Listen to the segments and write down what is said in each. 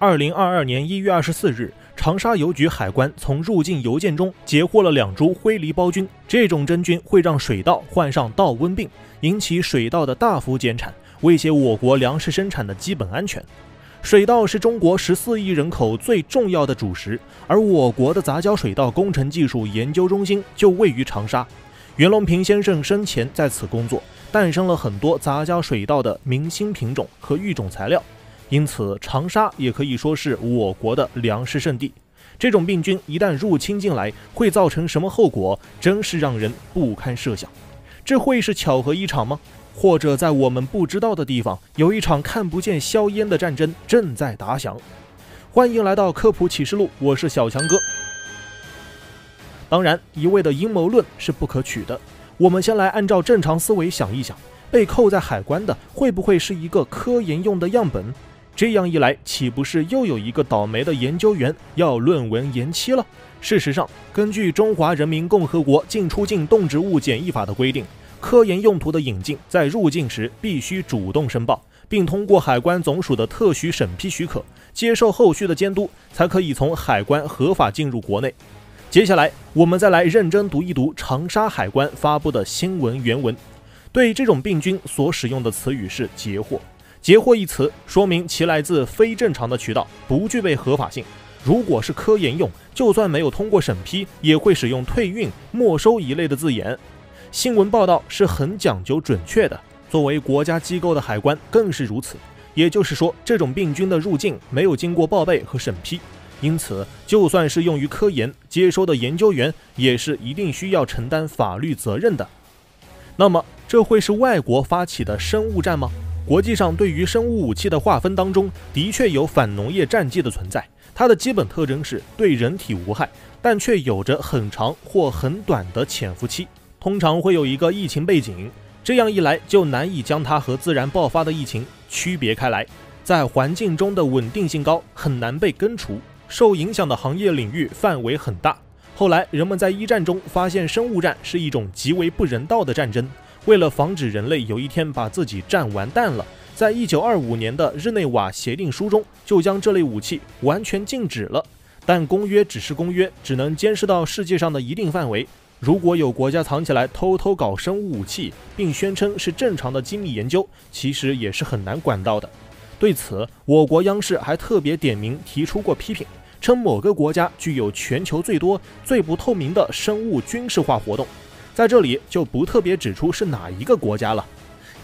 二零二二年一月二十四日，长沙邮局海关从入境邮件中截获了两株灰狸孢菌。这种真菌会让水稻患上稻瘟病，引起水稻的大幅减产，威胁我国粮食生产的基本安全。水稻是中国十四亿人口最重要的主食，而我国的杂交水稻工程技术研究中心就位于长沙。袁隆平先生生前在此工作，诞生了很多杂交水稻的明星品种和育种材料，因此长沙也可以说是我国的粮食圣地。这种病菌一旦入侵进来，会造成什么后果，真是让人不堪设想。这会是巧合一场吗？或者在我们不知道的地方，有一场看不见硝烟的战争正在打响。欢迎来到科普启示录，我是小强哥。当然，一味的阴谋论是不可取的。我们先来按照正常思维想一想，被扣在海关的会不会是一个科研用的样本？这样一来，岂不是又有一个倒霉的研究员要论文延期了？事实上，根据《中华人民共和国进出境动植物检疫法》的规定。科研用途的引进，在入境时必须主动申报，并通过海关总署的特许审批许可，接受后续的监督，才可以从海关合法进入国内。接下来，我们再来认真读一读长沙海关发布的新闻原文。对这种病菌所使用的词语是“截获”，“截获”一词说明其来自非正常的渠道，不具备合法性。如果是科研用，就算没有通过审批，也会使用退运、没收一类的字眼。新闻报道是很讲究准确的，作为国家机构的海关更是如此。也就是说，这种病菌的入境没有经过报备和审批，因此就算是用于科研，接收的研究员也是一定需要承担法律责任的。那么，这会是外国发起的生物战吗？国际上对于生物武器的划分当中，的确有反农业战剂的存在，它的基本特征是对人体无害，但却有着很长或很短的潜伏期。通常会有一个疫情背景，这样一来就难以将它和自然爆发的疫情区别开来。在环境中的稳定性高，很难被根除，受影响的行业领域范围很大。后来人们在一战中发现，生物战是一种极为不人道的战争。为了防止人类有一天把自己战完蛋了，在一九二五年的日内瓦协定书中就将这类武器完全禁止了。但公约只是公约，只能监视到世界上的一定范围。如果有国家藏起来偷偷搞生物武器，并宣称是正常的机密研究，其实也是很难管到的。对此，我国央视还特别点名提出过批评，称某个国家具有全球最多、最不透明的生物军事化活动。在这里就不特别指出是哪一个国家了。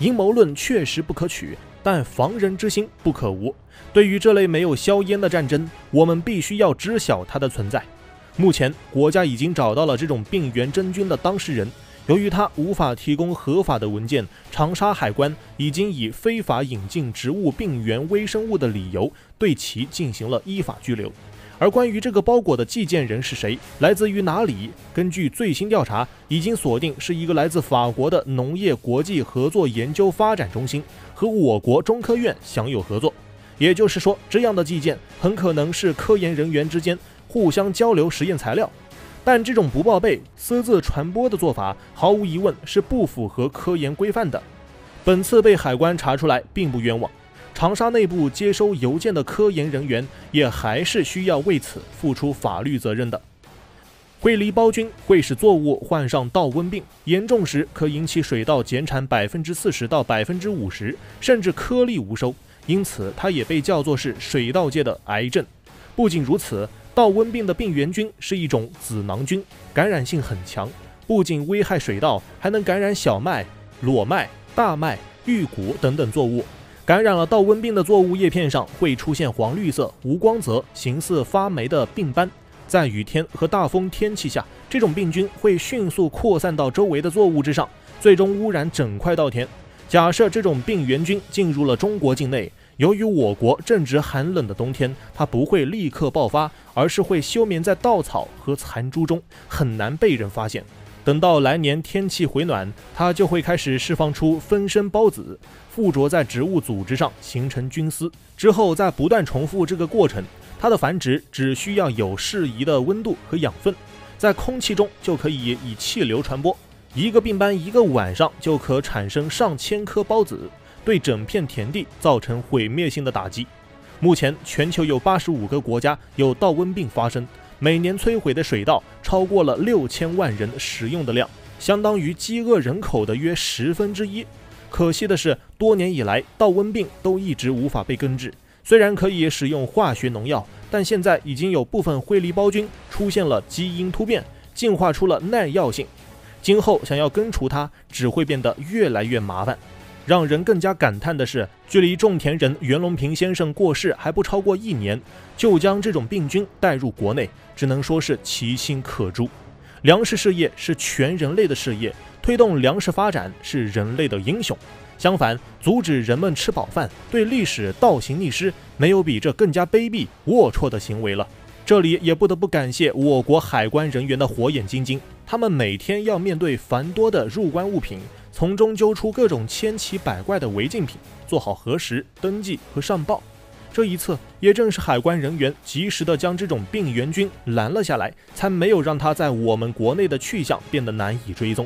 阴谋论确实不可取，但防人之心不可无。对于这类没有硝烟的战争，我们必须要知晓它的存在。目前，国家已经找到了这种病原真菌的当事人。由于他无法提供合法的文件，长沙海关已经以非法引进植物病原微生物的理由，对其进行了依法拘留。而关于这个包裹的寄件人是谁，来自于哪里？根据最新调查，已经锁定是一个来自法国的农业国际合作研究发展中心，和我国中科院享有合作。也就是说，这样的寄件很可能是科研人员之间。互相交流实验材料，但这种不报备、私自传播的做法，毫无疑问是不符合科研规范的。本次被海关查出来，并不冤枉。长沙内部接收邮件的科研人员，也还是需要为此付出法律责任的。灰狸孢菌会使作物患上稻瘟病，严重时可引起水稻减产百分之四十到百分之五十，甚至颗粒无收。因此，它也被叫做是水稻界的癌症。不仅如此。稻瘟病的病原菌是一种子囊菌，感染性很强，不仅危害水稻，还能感染小麦、裸麦、大麦、玉谷等等作物。感染了稻瘟病的作物叶片上会出现黄绿色、无光泽、形似发霉的病斑。在雨天和大风天气下，这种病菌会迅速扩散到周围的作物之上，最终污染整块稻田。假设这种病原菌进入了中国境内。由于我国正值寒冷的冬天，它不会立刻爆发，而是会休眠在稻草和残株中，很难被人发现。等到来年天气回暖，它就会开始释放出分身孢子，附着在植物组织上形成菌丝，之后再不断重复这个过程。它的繁殖只需要有适宜的温度和养分，在空气中就可以以气流传播。一个病斑一个晚上就可产生上千颗孢子。对整片田地造成毁灭性的打击。目前，全球有八十五个国家有稻瘟病发生，每年摧毁的水稻超过了六千万人食用的量，相当于饥饿人口的约十分之一。可惜的是，多年以来，稻瘟病都一直无法被根治。虽然可以使用化学农药，但现在已经有部分灰狸孢菌出现了基因突变，进化出了耐药性。今后想要根除它，只会变得越来越麻烦。让人更加感叹的是，距离种田人袁隆平先生过世还不超过一年，就将这种病菌带入国内，只能说是其心可诛。粮食事业是全人类的事业。推动粮食发展是人类的英雄，相反，阻止人们吃饱饭，对历史倒行逆施，没有比这更加卑鄙龌龊的行为了。这里也不得不感谢我国海关人员的火眼金睛，他们每天要面对繁多的入关物品，从中揪出各种千奇百怪的违禁品，做好核实、登记和上报。这一次也正是海关人员及时的将这种病原菌拦了下来，才没有让它在我们国内的去向变得难以追踪。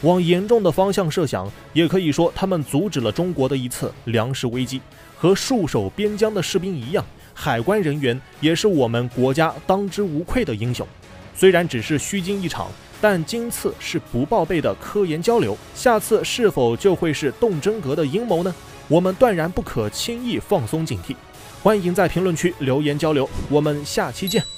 往严重的方向设想，也可以说他们阻止了中国的一次粮食危机。和戍守边疆的士兵一样，海关人员也是我们国家当之无愧的英雄。虽然只是虚惊一场，但今次是不报备的科研交流，下次是否就会是动真格的阴谋呢？我们断然不可轻易放松警惕。欢迎在评论区留言交流，我们下期见。